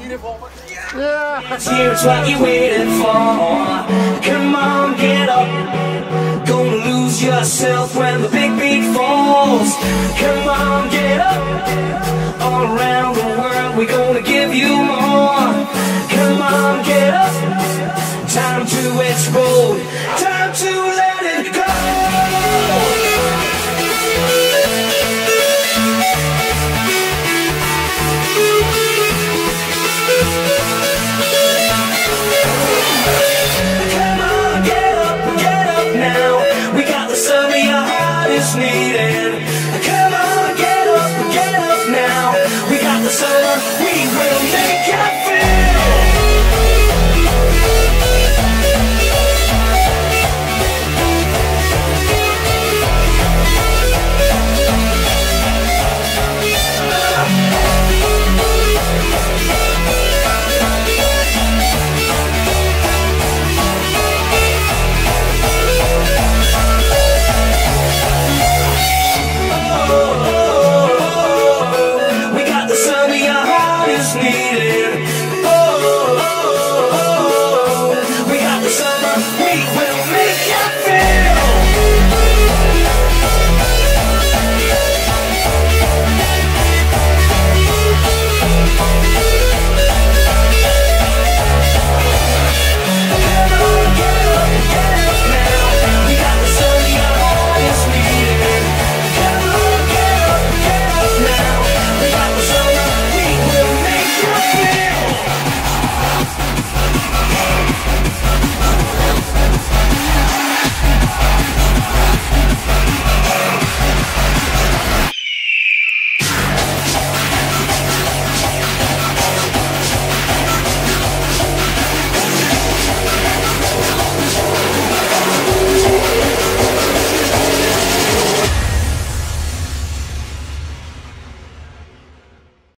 Yeah. Here's what you're waiting for. Come on, get up. Gonna lose yourself when the big beat falls. Come on, get up. All around the world, we're gonna give you more. Come on, get up. Time to explode. Time to needed. Come on, get up, get up now. We got the sun.